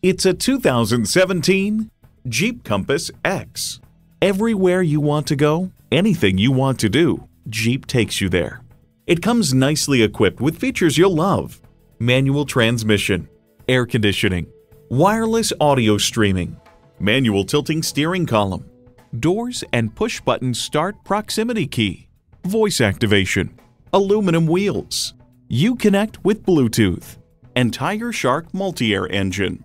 It's a 2017 Jeep Compass X. Everywhere you want to go, anything you want to do, Jeep takes you there. It comes nicely equipped with features you'll love manual transmission, air conditioning, wireless audio streaming, manual tilting steering column, doors and push button start proximity key, voice activation, aluminum wheels, Uconnect with Bluetooth, and Tiger Shark multi air engine.